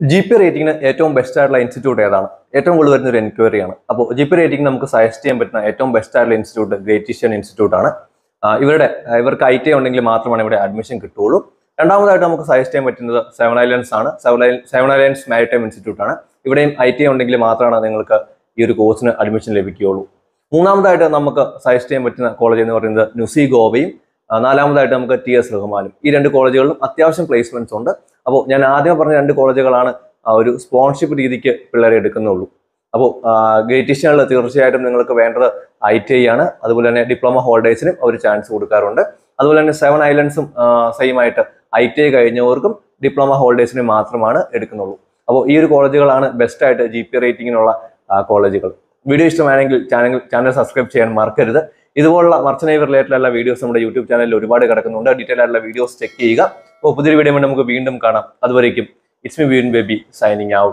G P റേറ്റിംഗിന് ഏറ്റവും best ആയിട്ടുള്ള institute ഏതാണ്? ഏറ്റവും കൂടുതൽ വരുന്ന ഒരു എൻക്വയറിയാണ് അപ്പോൾ ജി പി റേറ്റിംഗ് നമുക്ക് സജസ്റ്റ് ചെയ്യാൻ പറ്റുന്ന ഏറ്റവും ബെസ്റ്റ് ആയിട്ടുള്ള ഇൻസ്റ്റിറ്റ്യൂട്ട് ഗ്രേറ്റീഷ്യൻ ഇൻസ്റ്റിറ്റ്യൂട്ട് ആണ്. ഇവരുടെ ഇവർക്ക് ഐ ടി ഉണ്ടെങ്കിൽ മാത്രമാണ് ഇവിടെ അഡ്മിഷൻ കിട്ടുള്ളൂ രണ്ടാമതായിട്ട് നമുക്ക് സജസ്റ്റ് ചെയ്യാൻ പറ്റുന്നത് സെവൻ ഐലൻഡ്സ് ആണ്. സെവൻ ഐലൻഡ്സ് മാരിടൈം ഇൻസ്റ്റിറ്റ്യൂട്ട് ആണ്. ഇവിടെയും ഐ ടി ഉണ്ടെങ്കിൽ മാത്രമാണ് നിങ്ങൾക്ക് ഈ ഒരു കോഴ്സിന് അഡ്മിഷൻ ലഭിക്കുകയുള്ളൂ. മൂന്നാമതായിട്ട് നമുക്ക് സജസ്റ്റ് ചെയ്യാൻ പറ്റുന്ന കോളേജ് എന്ന് പറയുന്നത് നുസി ഗോവയും നാലാമതായിട്ട് നമുക്ക് ടി എസ് റഹ്മാനും. ഈ രണ്ട് കോളേജുകളിലും അത്യാവശ്യം പ്ലേസ്മെന്റ്സ് ഉണ്ട്. അപ്പോൾ ഞാൻ ആദ്യം പറഞ്ഞ രണ്ട് കോളേജുകളാണ് ഒരു സ്പോൺഷിപ്പ് രീതിക്ക് പിള്ളേരെ എടുക്കുന്നുള്ളൂ. അപ്പോൾ ഗ്രേറ്റീഷ്യനിൽ തീർച്ചയായിട്ടും നിങ്ങൾക്ക് വേണ്ടത് ഐ ടി ഐ ആണ്. അതുപോലെ തന്നെ ഡിപ്ലോമ ഹോൾഡേഴ്സിനും അവർ ചാൻസ് കൊടുക്കാറുണ്ട്. അതുപോലെ തന്നെ സെവൻ ഐലൻഡ്സും സെയിം ആയിട്ട് ഐ ടി ഐ കഴിഞ്ഞവർക്കും ഡിപ്ലോമ ഹോൾഡേഴ്സിനും മാത്രമാണ് എടുക്കുന്നുള്ളൂ. അപ്പോൾ ഈ ഒരു കോളേജുകളാണ് ബെസ്റ്റ് ആയിട്ട് ജി പി റേറ്റിങ്ങിനുള്ള കോളേജുകൾ. വീഡിയോ ഇഷ്ടമാണെങ്കിൽ ചാനൽ ചാനൽ സബ്സ്ക്രൈബ് ചെയ്യാൻ മറക്കരുത്. ഇതുപോലുള്ള മർച്ചനൈവ് റിലേറ്റഡ് ആയിട്ടുള്ള വീഡിയോസ് നമ്മുടെ യൂട്യൂബ് ചാനലിൽ ഒരുപാട് കിടക്കുന്നുണ്ട്. ഡീറ്റെയിൽ ആയിട്ടുള്ള വീഡിയോസ് ചെക്ക് ചെയ്യുക. അപ്പോൾ പുതിയൊരു വീഡിയോ നമുക്ക് വീണ്ടും കാണാം. അതുവരേക്കും ഇറ്റ്സ് മി വീൻ ബേബി സൈനിങ് ഔട്ട്